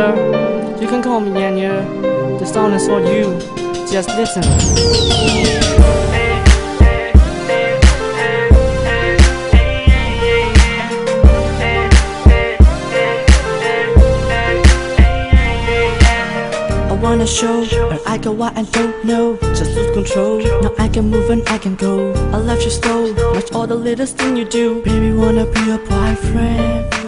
You can call me Yanya. The song is for you. Just listen. I wanna show, but I got what I don't know. Just lose control. Now I can move and I can go. I love you slow, watch all the little things you do. Baby, wanna be your boyfriend.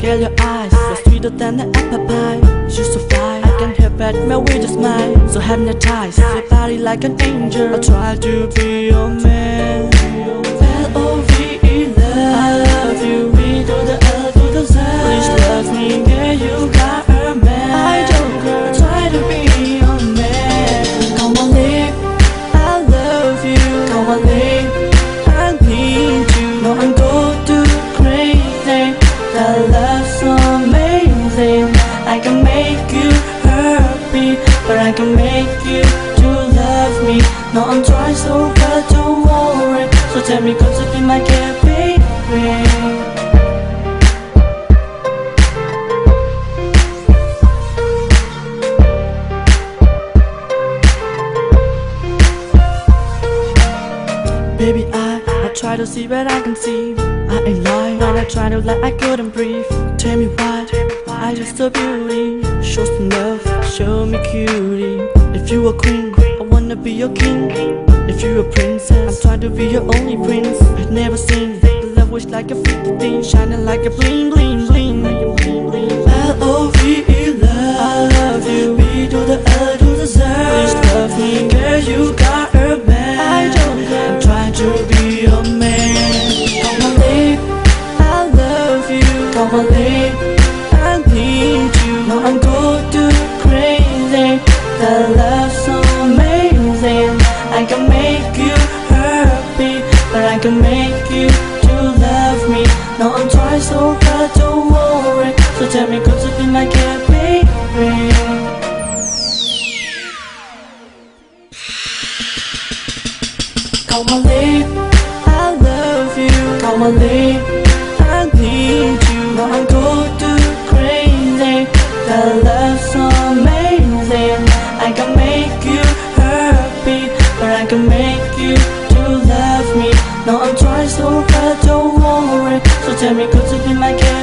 Girl, your eyes so sweeter than the apple pie. You're so fly, I can help but melt with your smile. So hypnotized, your body like an angel. I try to be your man. Tell me, could you be my cat, baby? Baby, I, I try to see what I can see. I ain't lying when I try to lie, I couldn't breathe. Tell me why, I just so beauty. Show some love, show me cutie. If you a queen, I wanna be your king. If you're a princess, I'm trying to be your only prince. I've never seen love wish like a 15, shining like a bling bling bling. L-O-V-E love. I love you. B to the L to the Z. Please love me, girl. You got a man. I don't care. I'm trying to be your man. Come on, live. I love you. Come on, live. I need you. No, I'm go too crazy. The love's I can make you to love me. No, I'm trying so hard, don't worry. So tell me, could you be my cat, baby? Come on, live. I love you. Come on, live. I need you. No, I'm try so hard, don't worry So tell me, could you be my kid.